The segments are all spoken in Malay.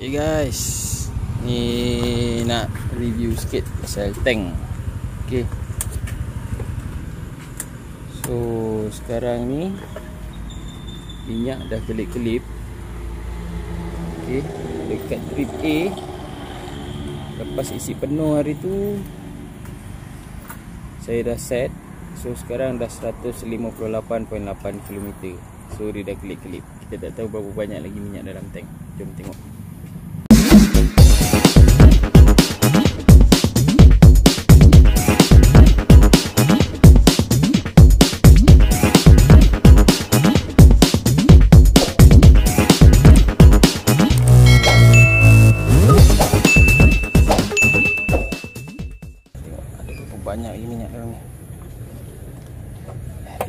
Okay guys. Ni nak review sikit pasal tank. Okay. So sekarang ni Minyak dah kelip-kelip. Okay. Dekat trip A. Lepas isi penuh hari tu Saya dah set. So sekarang dah 158.8 km So dia dah kelip-kelip. Kita tak tahu berapa banyak lagi minyak dalam tank. Jom tengok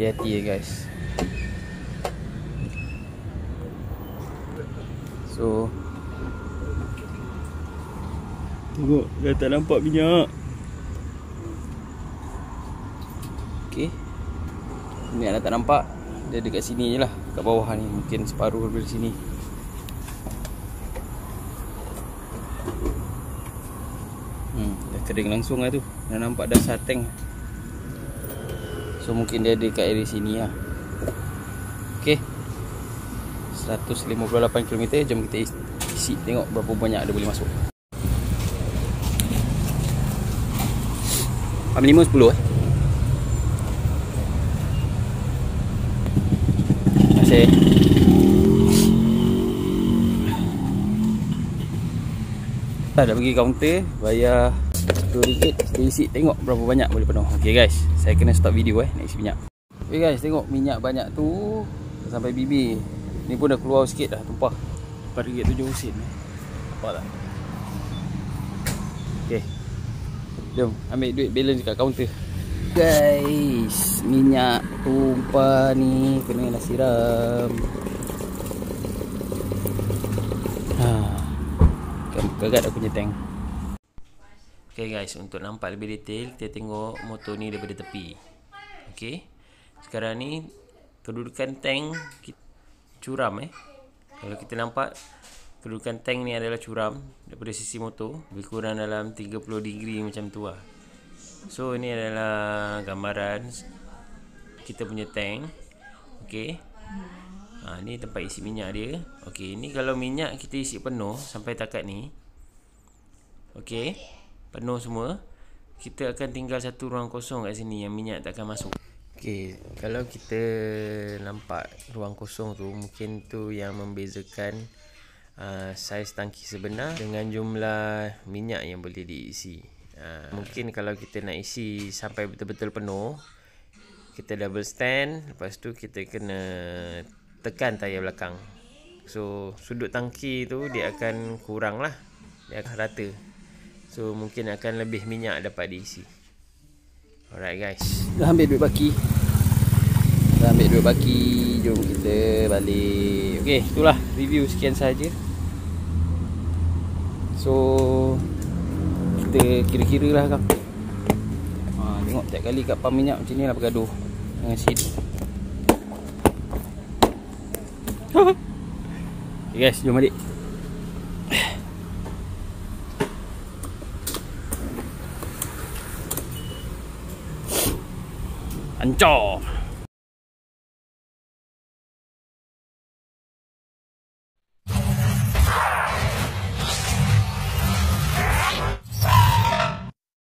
Hati-hati ya guys. So Tengok dah tak nampak minyak. Okay Minyak dah tak nampak. Dia dekat sini je lah Kat bawah ni. Mungkin separuh dari sini. Hmm, dah kering langsung lah tu. Dah nampak dasar tank So mungkin dia ada kat area sini lah. Okay 158 km Jom kita isi Tengok berapa banyak dia boleh masuk. 5 10 eh. Terima kasih. Dah pergi kaunter Bayar RM10 Kita isi tengok berapa banyak boleh penuh. Okay guys. Saya kena stop video eh Nak isi minyak. Okay guys tengok minyak banyak tu Sampai bibir. Ni pun dah keluar sikit dah tumpah. RM4.7 sen Nampak tak? Okay Jom ambil duit balance kat kaunter. Guys Minyak tumpah ni Kena nak siram. Gagat aku punya tank Okay guys Untuk nampak lebih detail Kita tengok motor ni daripada tepi. Okay. Sekarang ni Kedudukan tank Curam eh. Kalau kita nampak Kedudukan tank ni adalah curam Daripada sisi motor. Lebih kurang dalam 30 degree macam tu lah. So ini adalah Gambaran Kita punya tank. Okay. Ha, ni tempat isi minyak dia. Okey, ni kalau minyak kita isi penuh Sampai takat ni. Okey Penuh semua Kita akan tinggal satu ruang kosong kat sini Yang minyak tak akan masuk. Okey Kalau kita nampak ruang kosong tu Mungkin tu yang membezakan uh, Saiz tangki sebenar Dengan jumlah minyak yang boleh diisi. Uh, Mungkin kalau kita nak isi sampai betul-betul penuh Kita double stand Lepas tu kita kena tekan tayar belakang. So sudut tangki tu dia akan kurang lah Dia akan rata So mungkin akan lebih minyak dapat diisi. Alright guys. Dah ambil duit baki. Dah ambil duit baki. Jom kita balik. Okay itulah review sekian saja. So Kita kira-kira lah kan ha, Tengok tiap kali kat pump minyak macam ni lah bergaduh Dengan seat Okay guys jom balik 安照。